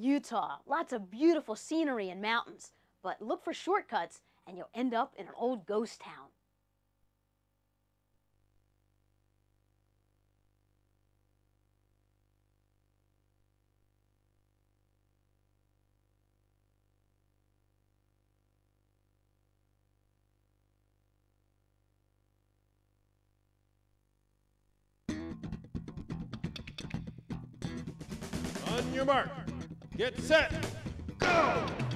Utah, lots of beautiful scenery and mountains, but look for shortcuts and you'll end up in an old ghost town. On your mark, get set, go!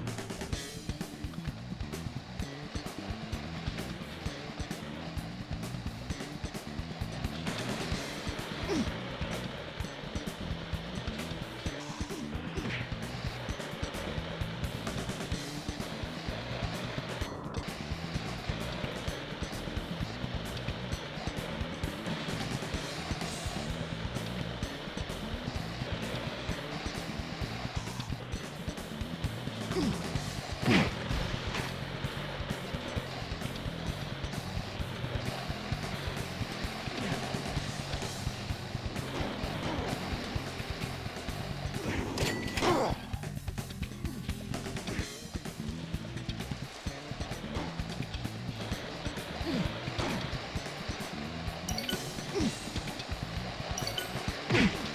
you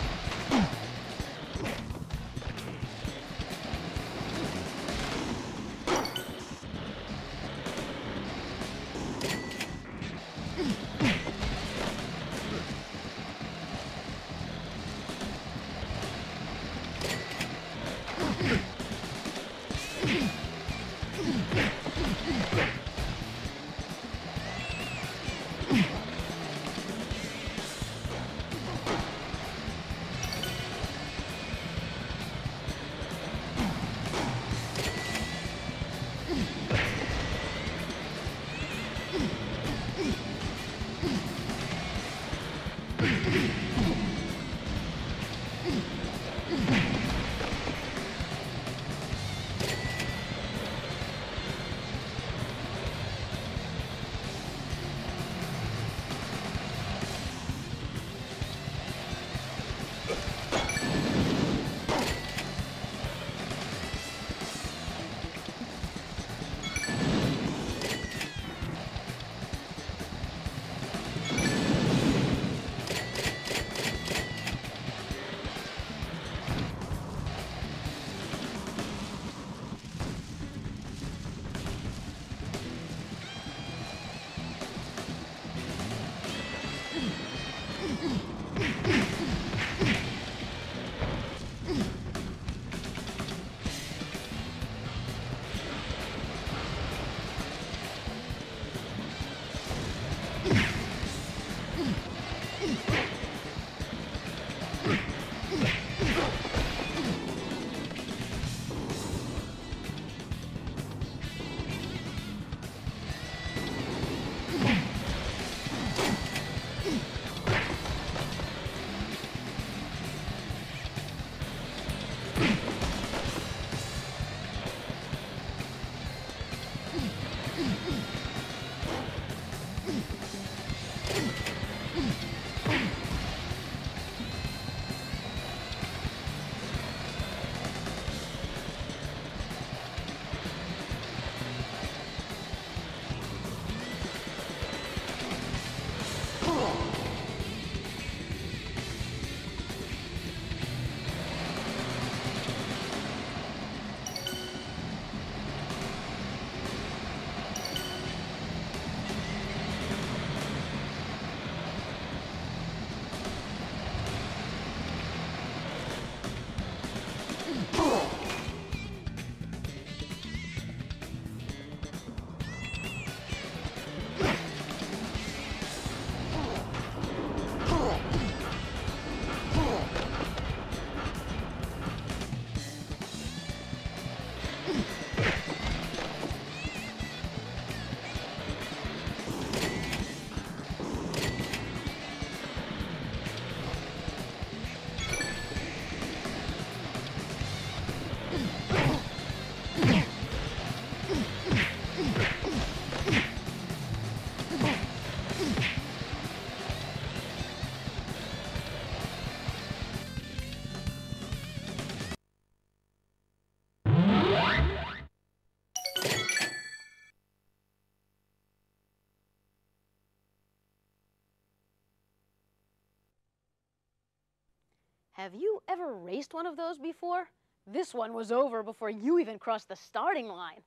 Have you ever raced one of those before? This one was over before you even crossed the starting line.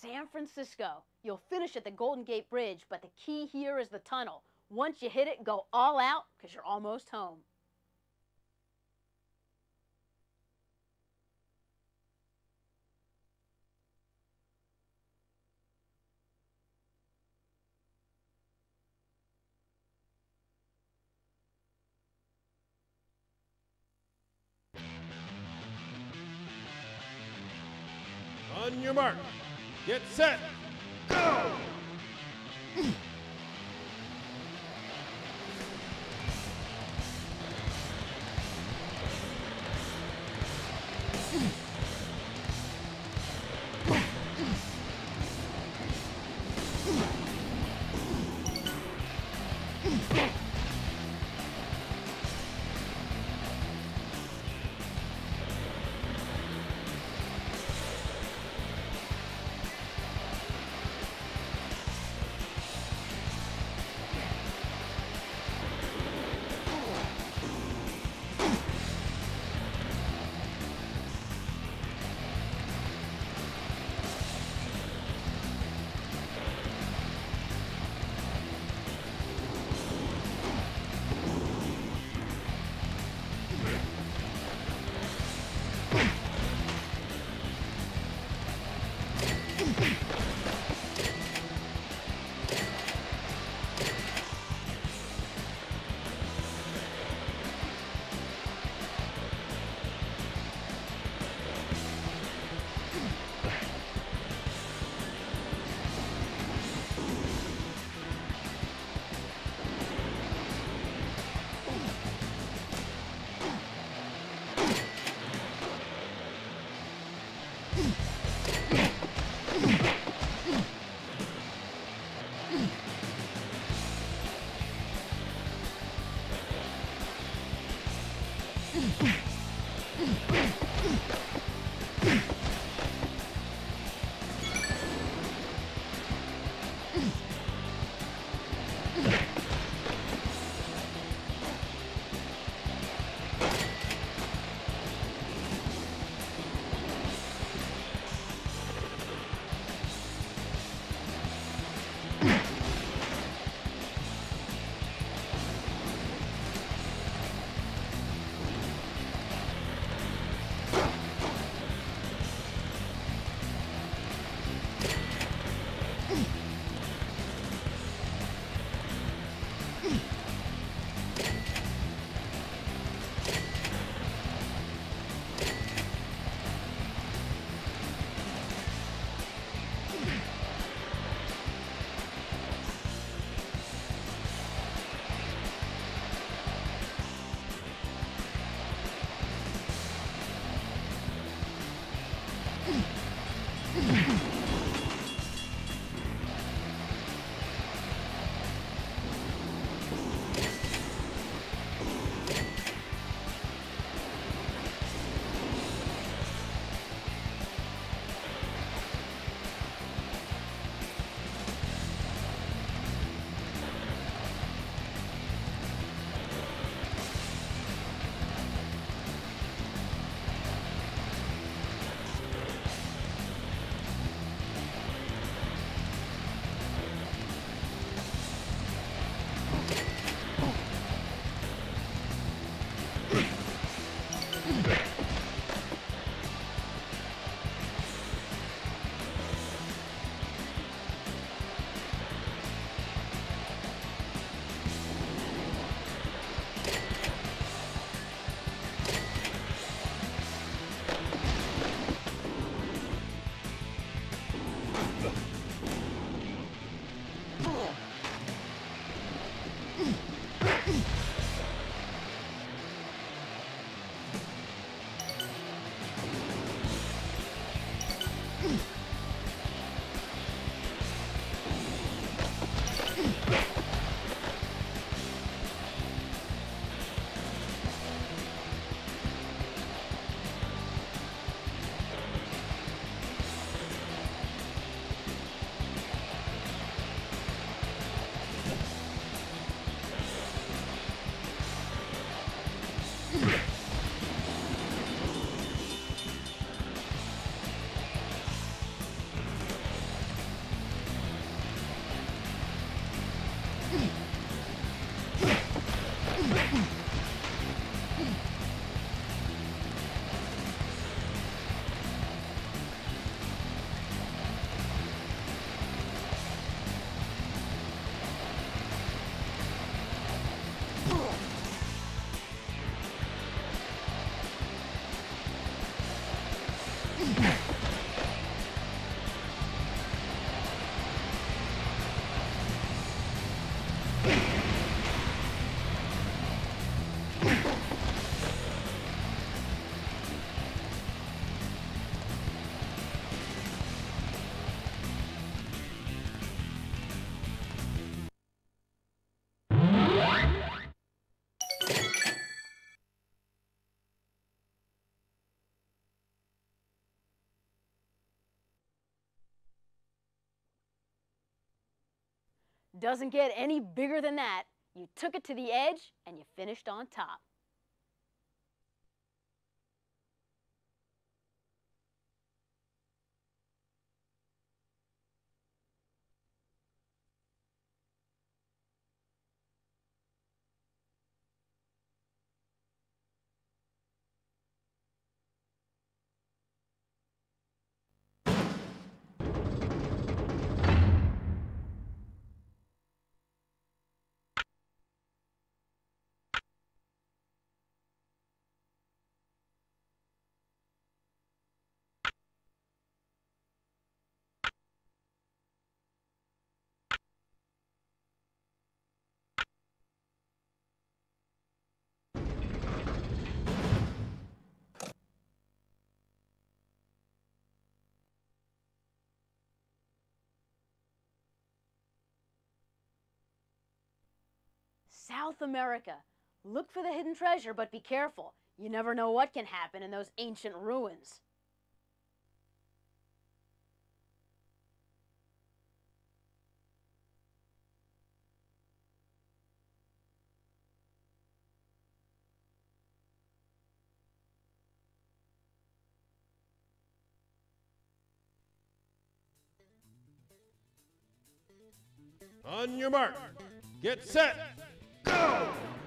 San Francisco. You'll finish at the Golden Gate Bridge, but the key here is the tunnel. Once you hit it, go all out because you're almost home. On your mark. Get set. Hmm. Doesn't get any bigger than that. You took it to the edge and you finished on top. South America. Look for the hidden treasure, but be careful. You never know what can happen in those ancient ruins. On your mark. Get set. Go!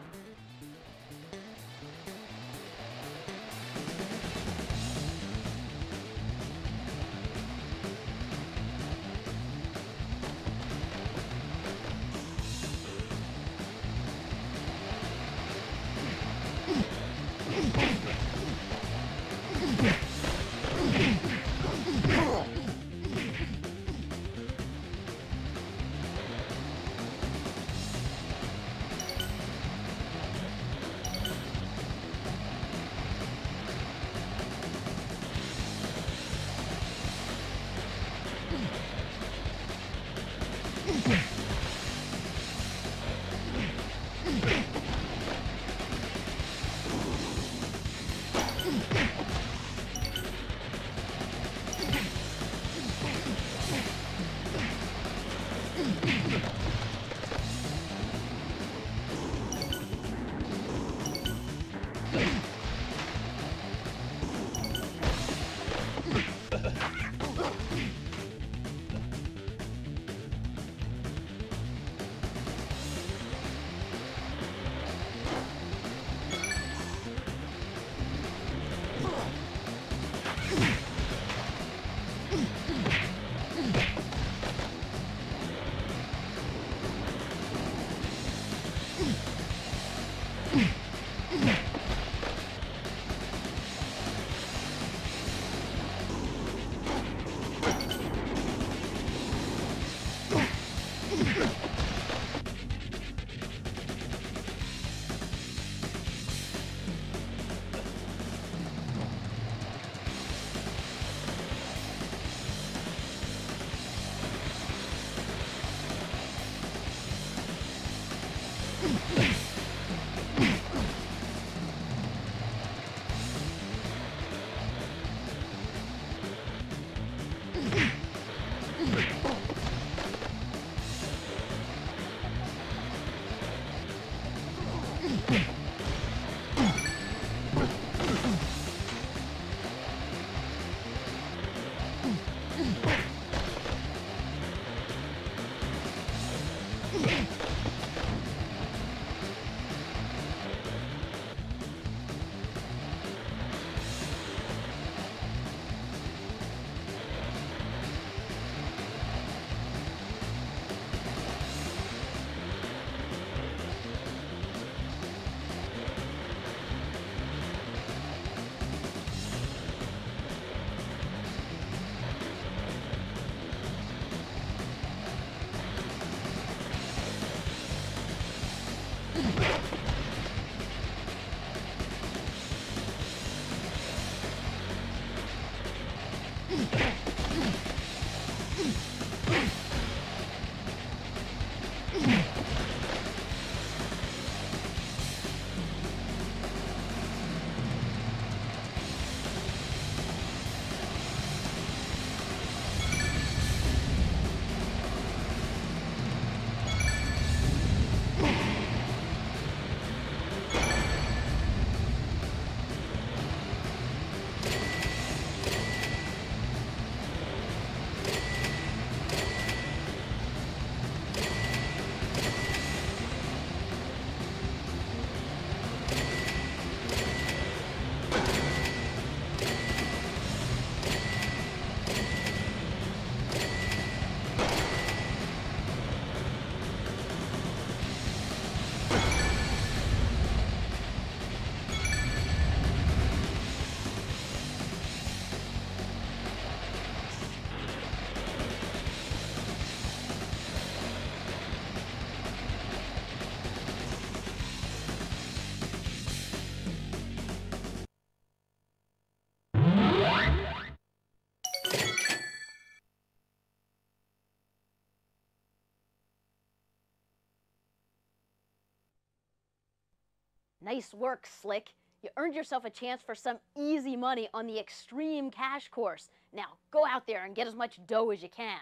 Nice work, Slick. You earned yourself a chance for some easy money on the Extreme Cash course. Now, go out there and get as much dough as you can.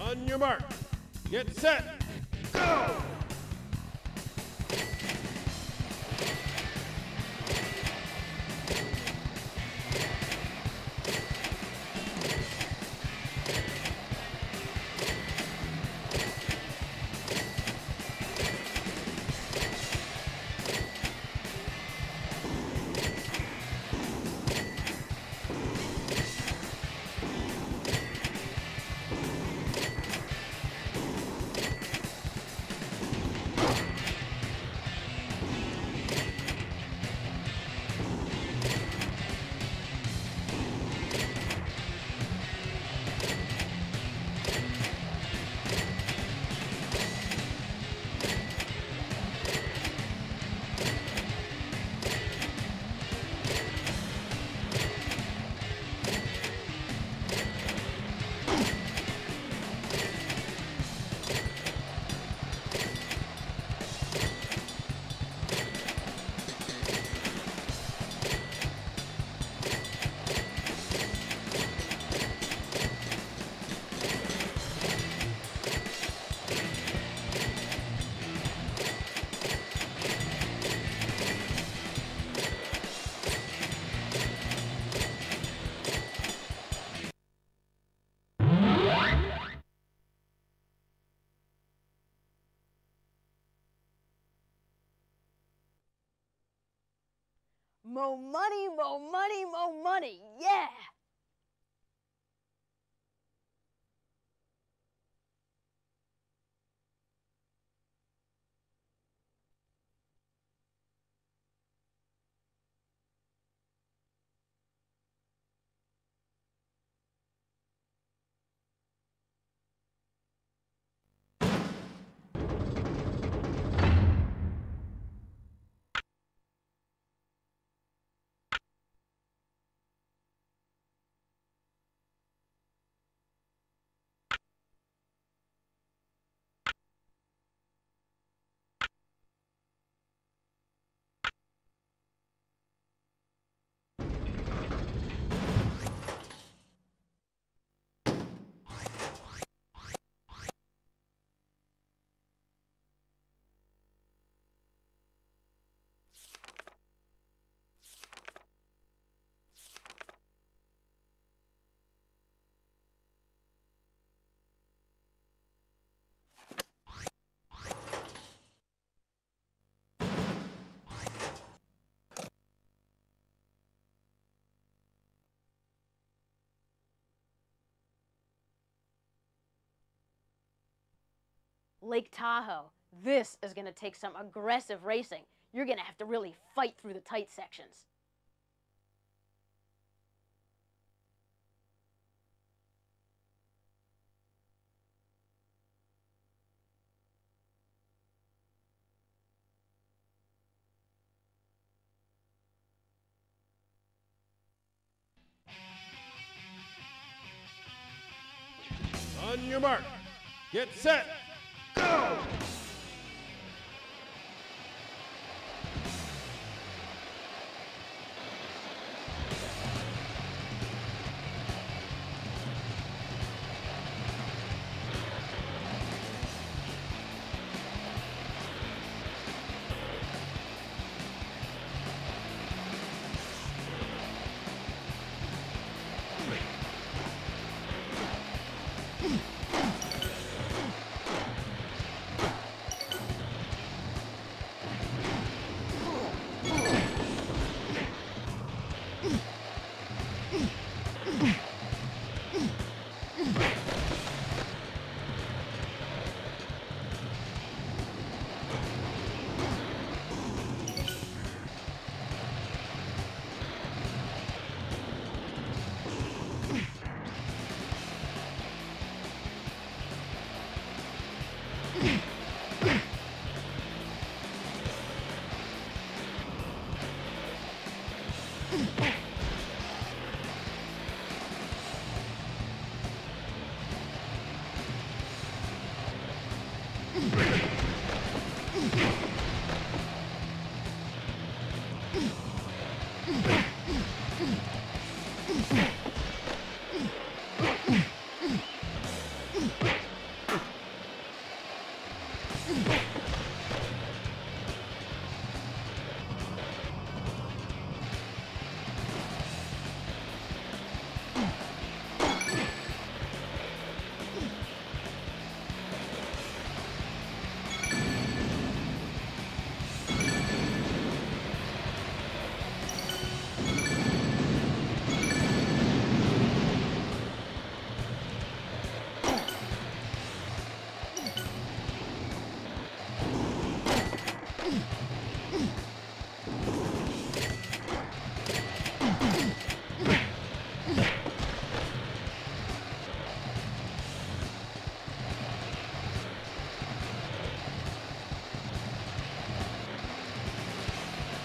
On your mark. Get set. Go! Mo money, mo money, mo money. Yeah! Lake Tahoe. This is going to take some aggressive racing. You're going to have to really fight through the tight sections. On your mark. Get set. Go!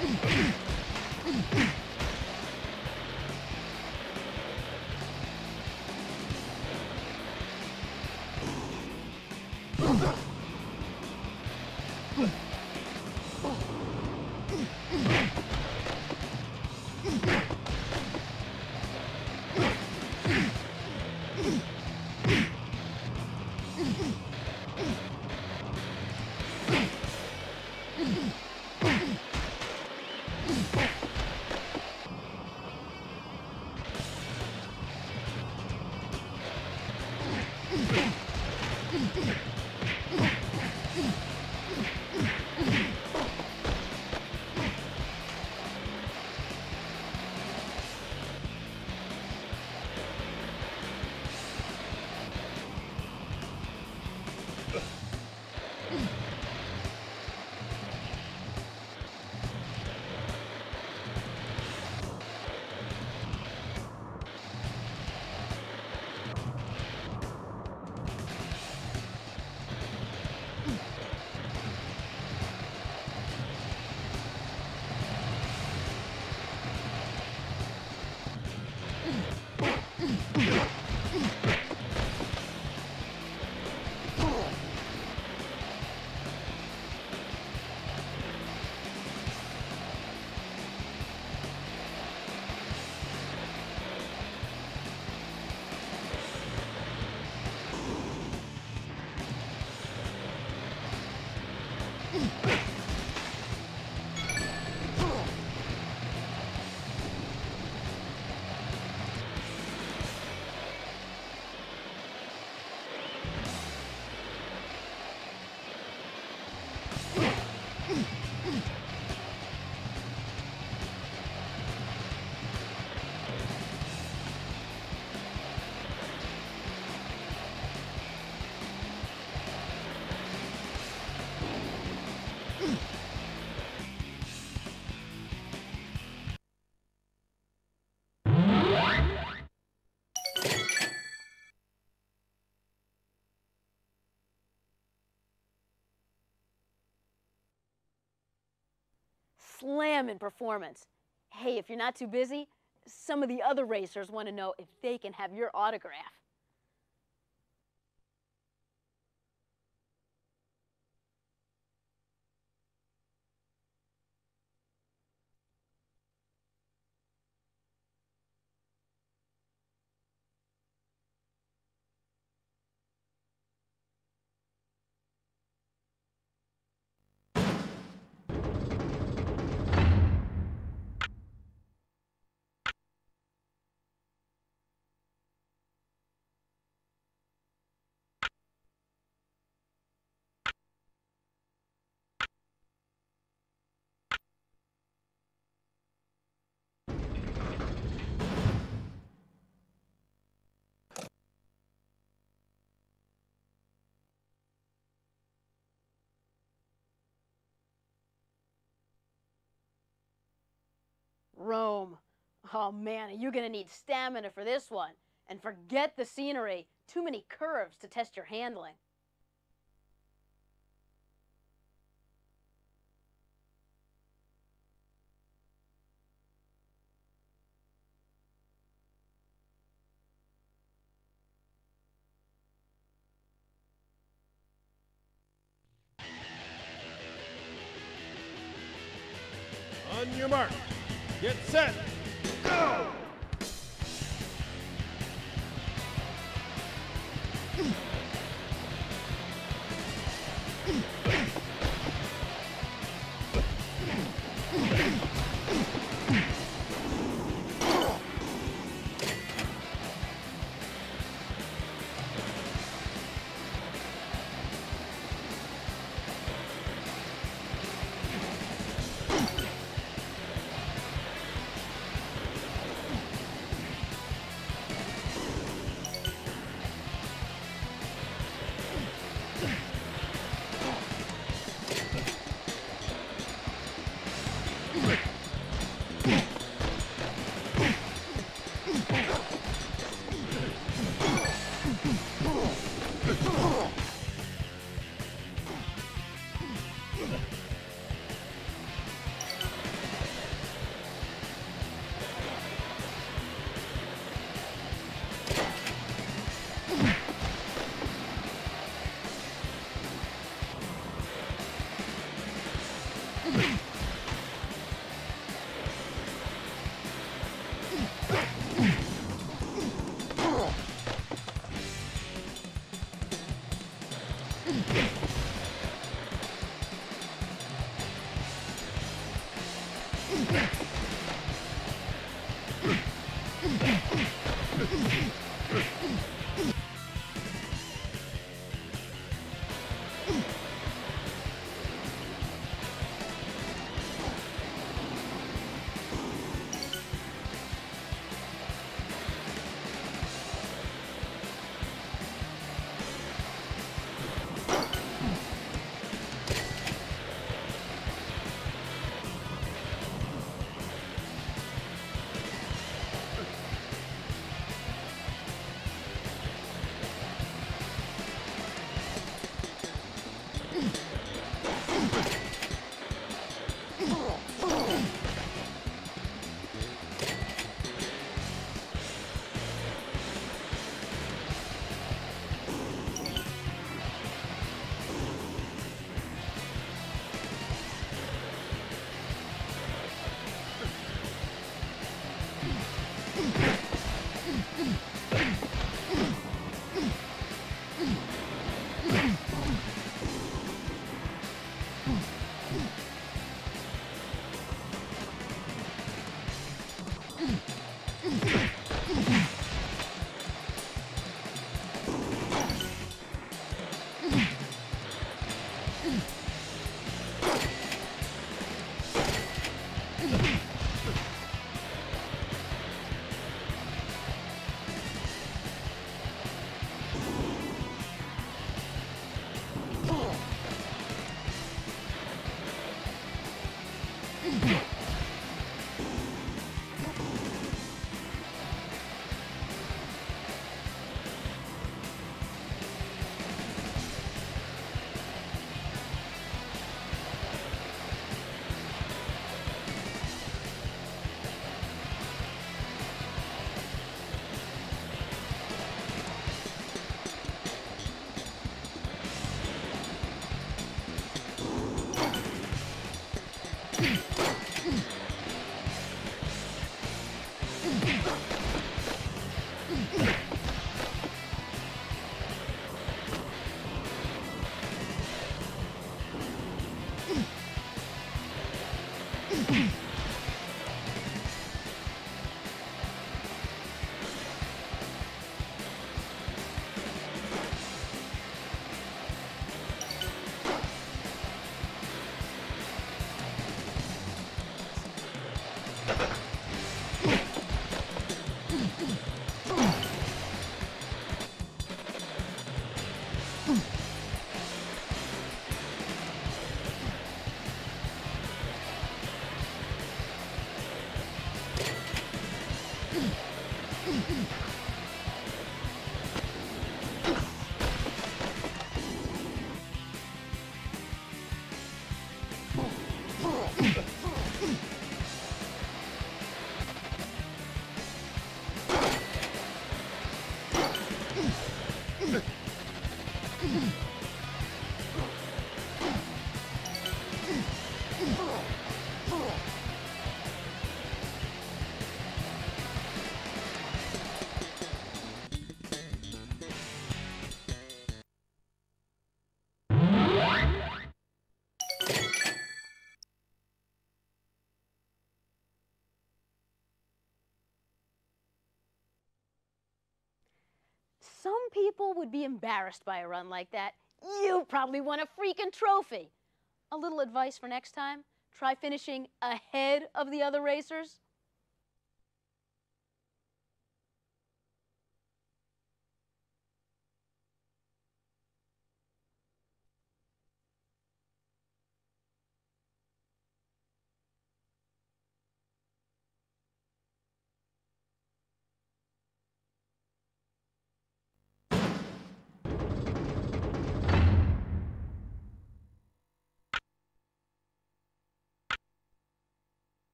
Mm-hmm. Slamming performance. Hey, if you're not too busy, some of the other racers want to know if they can have your autograph. Rome. Oh man, are you gonna need stamina for this one. And forget the scenery. Too many curves to test your handling. Mm-hmm. Some people would be embarrassed by a run like that. You probably won a freaking trophy. A little advice for next time try finishing ahead of the other racers.